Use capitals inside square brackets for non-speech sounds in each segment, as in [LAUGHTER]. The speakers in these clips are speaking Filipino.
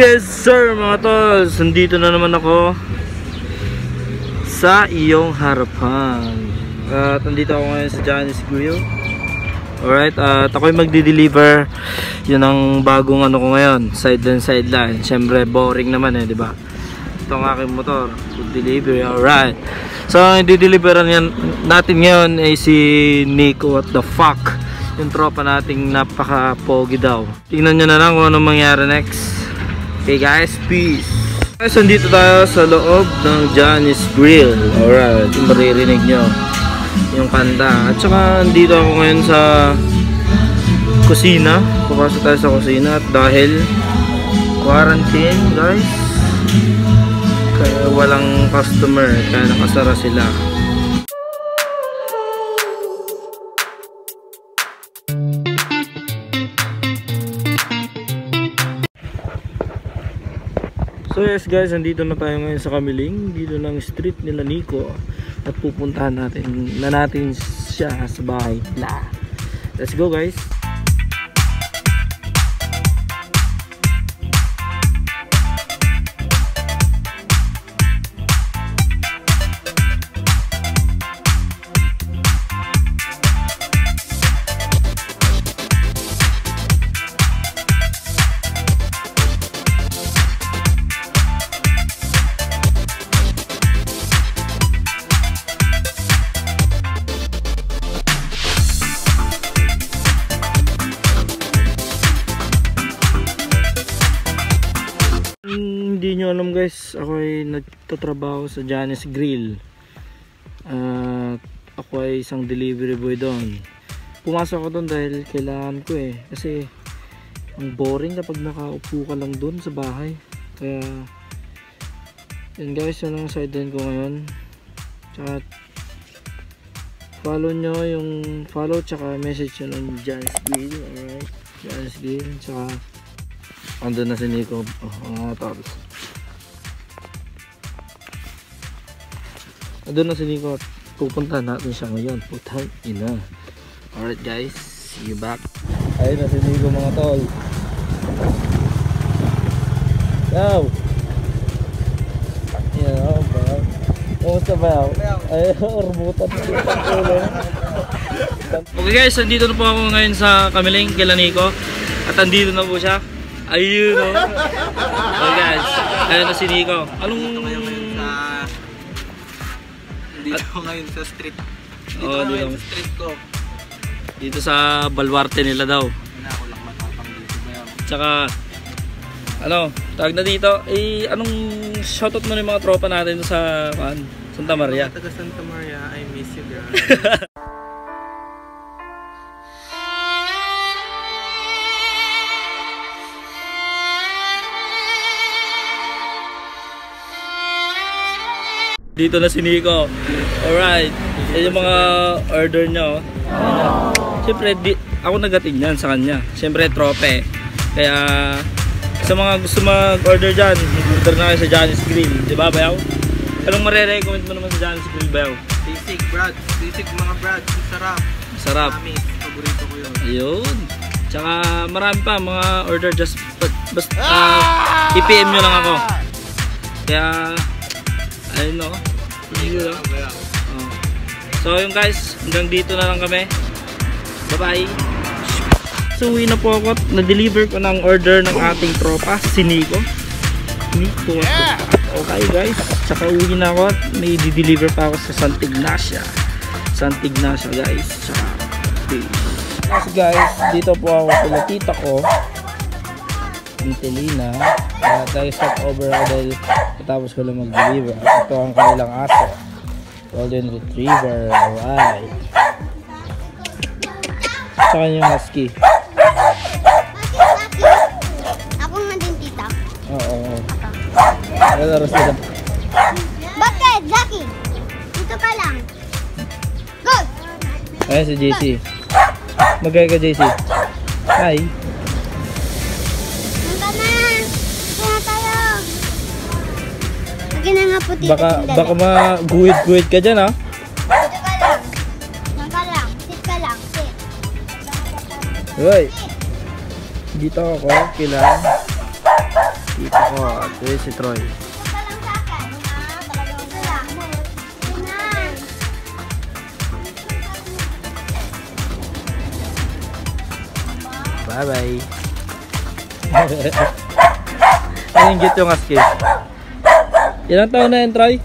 yes sir mga tol Nandito na naman ako Sa iyong harapan. At nandito ako ngayon sa Janice Grill. Alright, at ako'y magdi-deliver. Yun ang bagong ano ko ngayon Sideline, sideline. Siyempre boring naman eh, di ba? Ito ang aking motor. Food delivery, alright. So, ang i-deliveran natin ngayon ay si Nico what the fuck? Yung tropa nating napaka-pogi daw. Tingnan nyo na lang kung anong mangyari next. Okay guys, peace! Guys, nandito tayo sa loob ng Johnny's Grill. Alright, maririnig nyo yung kanta. At saka nandito ako ngayon sa kusina. Papasok tayo sa kusina at dahil quarantine guys, kaya walang customer, kaya nakasara sila. So yes guys, nandito na tayo ngayon sa Kamiling, dito ng street nila Nico at pupuntahan natin na natin siya sa bahay na. Let's go guys. Hindi nyo alam guys, ako ay nagtatrabaho sa Janice Grill. At ako ay isang delivery boy doon. Pumasok ako doon dahil kailangan ko eh. Kasi ang boring kapag nakaupo ka lang doon sa bahay. Kaya yun guys, yun ang sideline ko ngayon. Tsaka follow nyo yung follow tsaka message nyo ng Janice Grill. Alright, Janice Grill. Tsaka Andun na si Nico. Oh, mga tol. Andun na si Nico. Pupuntahan natin siya ngayon. Putang ina. Alright guys. See you back. Ayun na si Nico mga tol. Yo! Yo, ba? Kumusta ba? Ay, orbutan Okay guys, nandito na po ako ngayon sa Kamiling kila Nico. At andito na po siya. Ayun o. Oh guys, ayun na si Nico. Anong... Dito ngayon sa dito ngayon sa street. Dito Oh, ngayon dito. sa street ko. Dito sa balwarte nila daw. Wala ako lang matapang dito ngayon. Tsaka, ano, tawag na dito. Eh, anong shoutout mo ng mga tropa natin sa kan, Santa Maria? Taga Santa Maria, I miss you girl. [LAUGHS] Dito na si Nico. Alright. Yan yung mga order niya. Oh. Siyempre, di, ako nagating yan sa kanya. Siyempre, trope. Kaya, sa mga gusto mag-order dyan, order na kayo sa Johnny's Grill. Di ba, Bayaw? Anong marirecommend mo naman sa Johnny's Grill, Bayaw? Basic brad, basic mga brad, sarap. Sarap. Mami, paborito ko yun. Ayun. Tsaka marami pa mga order just basta uh, i-PM nyo lang ako. Kaya ayun no. Yun lang. Oh. So yun guys, hanggang dito na lang kami. Bye-bye. So uwi na po ako at na-deliver ko ng order ng ating tropa, si Nico. Nico. Okay guys, tsaka uwi na ako at may di-deliver pa ako sa Santa Ignacia. Santa Ignacia guys. Tsaka peace. Yes guys, dito po ako kila tita ko. Antelina. Uh, dahil stop over ako dahil katapos ko lang mag-deliver. Ito ang kanilang aso. Golden Retriever. Alright. Tsaka yung husky. Ako nga din tita. Oo. oo. Nalaro sila. Bakit, Jackie? Dito ka lang. Go! Ayan si JC. Magkaya ka JC. Hi. Lagi na nga po tita Baka, baka maguhit-guhit ka dyan ha. Dito ka lang. Diyan ka lang. Sit ka lang. Sit. Hoy. Dito ako kila Dito ko at eh, si Troy. Ito ka lang sa akin. Ah, talagang wala. Yan. Bye bye. [LAUGHS] Anong cute yung husky? Ilang taon na yun, Troy?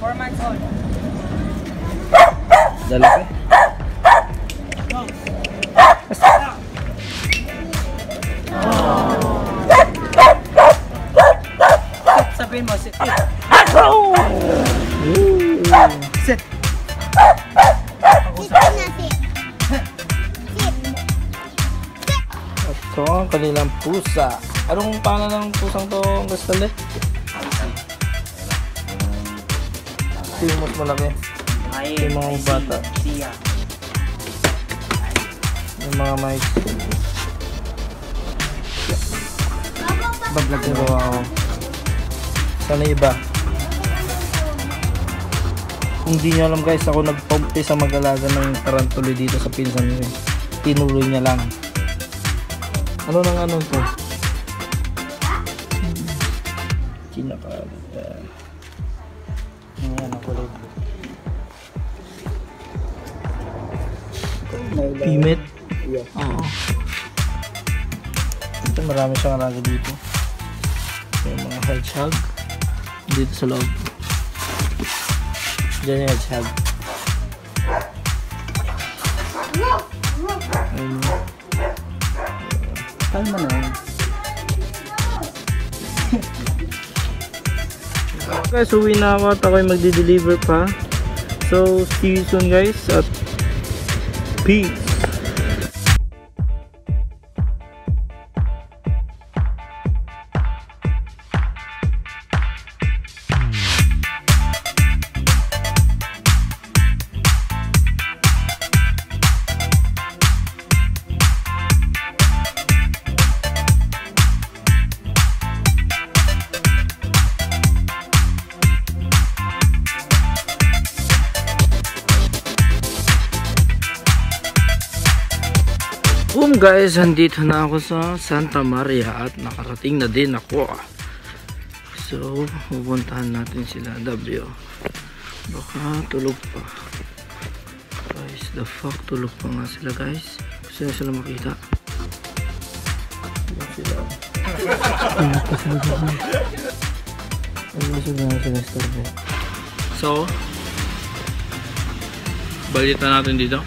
4 months old. Dalaki. Sabihin mo, sit. Ooh. Sit. So, ang kanilang pusa. Anong pangalan ng pusang to, Gastale? Ito yung mas malaki. Ay, Yung mga bata. Siya. Yung mga mics. Bablog Pero ako. Sana iba. Kung di nyo alam guys, ako nagpumpi sa mag-alaga ng tarantuloy dito sa pinsan nyo. Tinuloy niya lang. Ano nang ano to? Kinakalit. Ayan, ako rin. Pimit? Oo. Ito marami siyang alaga dito. Yung mga hedgehog. Dito sa loob. Diyan yung hedgehog. Ayun. Kalma na yun. [LAUGHS] guys, uwi na ako at ako'y magdi-deliver pa. So, see you soon guys at peace! Boom guys, andito na ako sa Santa Maria at nakarating na din ako. So, pupuntahan natin sila W. Baka tulog pa. Guys, the fuck, tulog pa nga sila guys. Gusto na sila makita. So, balita natin dito.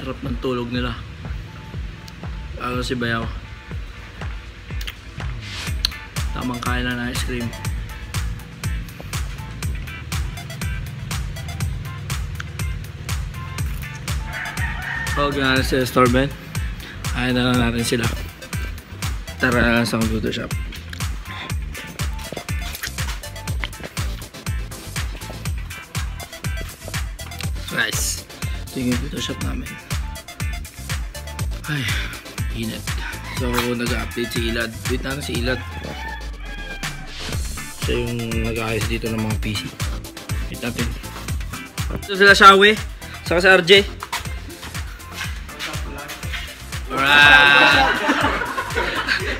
Sarap ng tulog nila. Ano si Bayaw. Tamang kain na ng ice cream. So, gano'n sila store ben. Ayaw na lang natin sila. Tara na lang sa computer shop. Guys, ito yung computer shop namin. Ay, init. So, nag-update si Ilad. Wait natin si Ilad. Siya yung nag-aayos dito ng mga PC. Wait natin. Ito sila Shawe. Saka si RJ. Alright!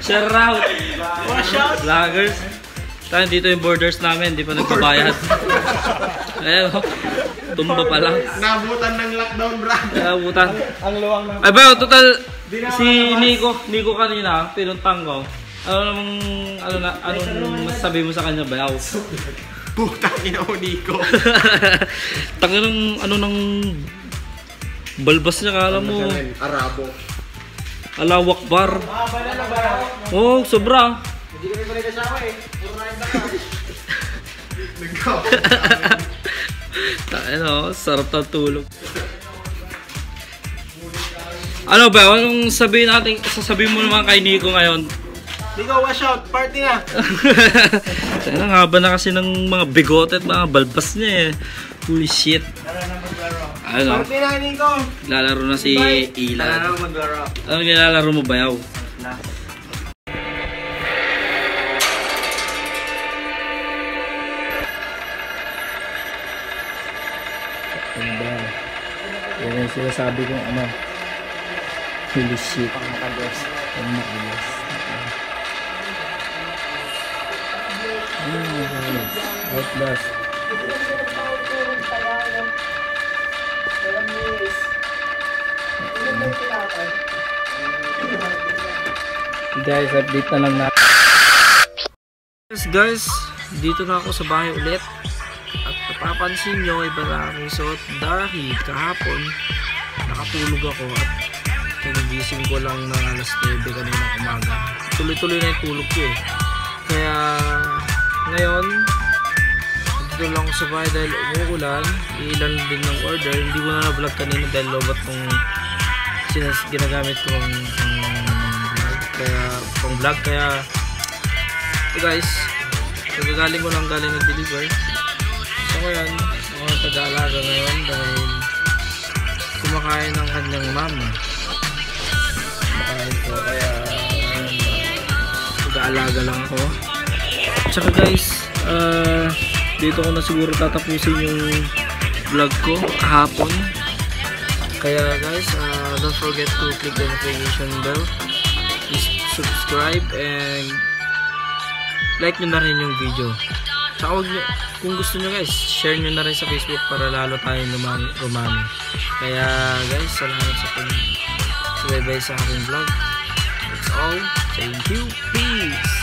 Shout out! Vloggers. Tayo dito yung borders namin, di pa nagpabayad. [LAUGHS] Ayan o. Tumba pa lang. Nabutan ng lockdown, brad. Nabutan. Ang luwang ng... Ay ba, total si Nico, Nico kanina, pinuntang ko. Ano namang ano na anong masasabi mo sa kanya, Bayaw? [LAUGHS] Putang ina mo, Nico. [LAUGHS] Tanga ng ano ng balbas niya kala mo. Arabo. Alawak bar. Oh, sobra. Hindi kami balik sa eh. Puro na [LAUGHS] Nagkaw. Ano, sarap ng tulog. Ano ba? Anong sabihin natin, sasabihin mo naman kay Nico ngayon? Nico, wash out. Party na. [LAUGHS] Ang haba na kasi ng mga bigote at mga balbas niya eh. Holy shit. Ano? Party na, Nico. Lalaro na si Ilan. maglaro. Anong nilalaro mo bayaw? Na. Ano ba? Yan yung sinasabi kong ano. Holy shit. Pang makados. Ang makilas. Mm, Outlast. Guys, update na lang na. Yes guys, dito na ako sa bahay ulit. At napapansin nyo, iba na aking suot dahil kahapon nakatulog ako at nagigising ko lang ng alas 9 kanina umaga. Tuloy-tuloy na yung tulog ko eh. Kaya ngayon, dito lang sa bahay dahil umuulan. Ilan din ng order. Hindi ko na na-vlog kanina dahil lobat kong sinas ginagamit kong vlog. Kaya, pang vlog. Kaya, ito guys, kagagaling ko lang galing nag-deliver. Ngayon, mga taga-alaga ngayon dahil kumakain ng kanyang mama. Kumakain ko, kaya ngayon, taga-alaga lang ako. Tsaka guys, uh, dito ko na siguro tatapusin yung vlog ko kahapon. Kaya guys, uh, don't forget to click the notification bell. Please subscribe and like nyo na rin yung video. Huwag nyo, kung gusto nyo guys, share nyo na rin sa Facebook para lalo tayong lumami, rumami. Kaya guys, salamat sa pag subaybay sa aking vlog. That's all. Thank you. Peace!